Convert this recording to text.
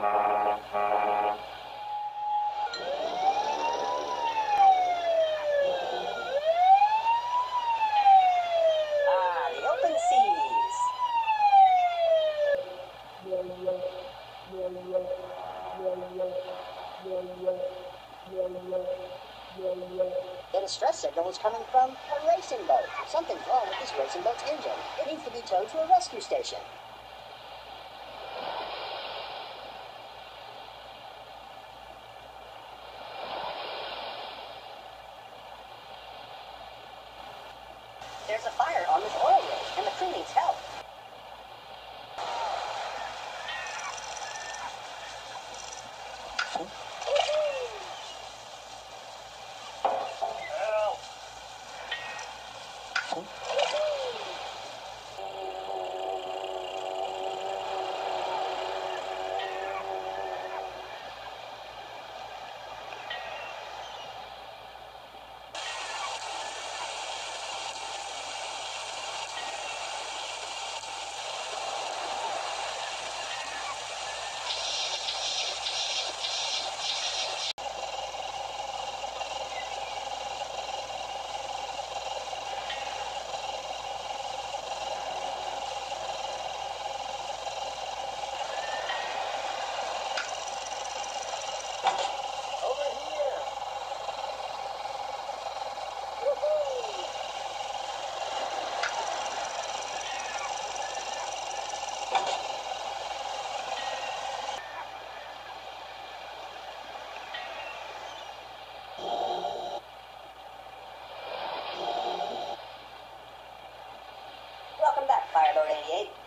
The distress signal is coming from a racing boat. Something's wrong with this racing boat's engine. It needs to be towed to a rescue station. there's a fire on this oil rig, and the crew needs help. Help! हो रही है